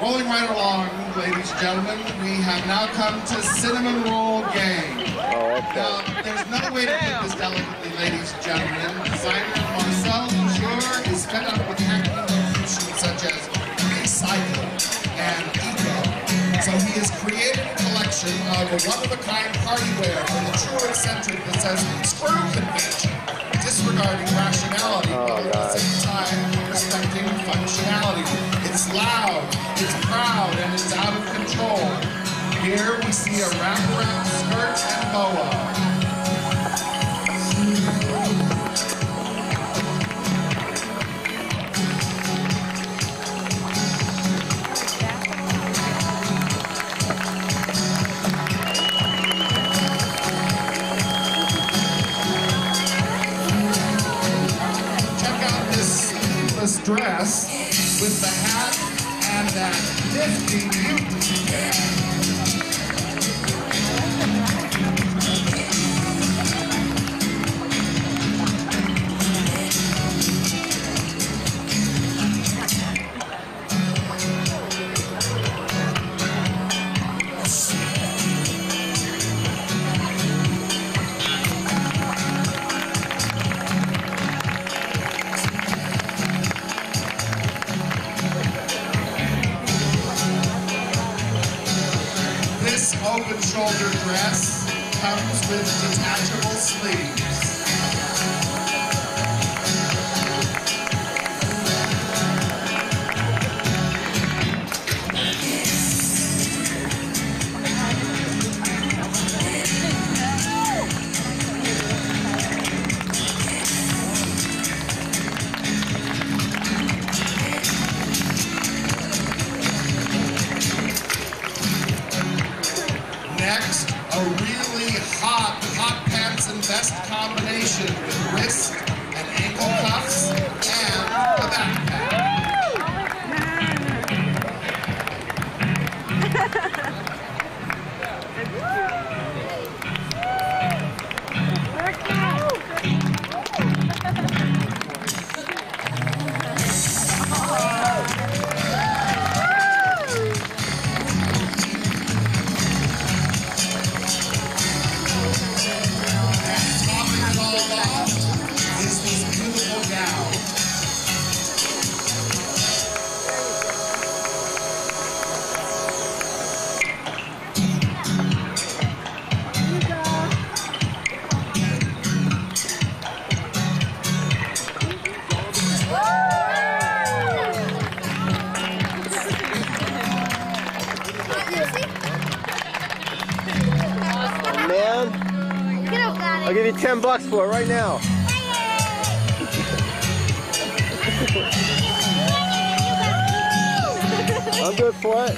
Rolling right along, ladies and gentlemen, we have now come to Cinnamon Roll Gang. Oh, okay. Now, there's no way to put this delicately, ladies and gentlemen. Designer Marcel deJure is fed up with hacking notions such as recycle and eco. So he has created a collection of a one-of-a-kind party wear for the true eccentric that says screw convention, disregarding rationality, Oh, but at the same time respecting functionality. It's loud, it's proud, and it's out of control. Here we see a wraparound skirt and boa. Check out this sleeveless dress with the hat that. Nifty mutant shoulder dress comes with detachable sleeves. Next, a really hot hot pants and vest combination. Wrist I'll give you 10 bucks for it right now. I'm good for it.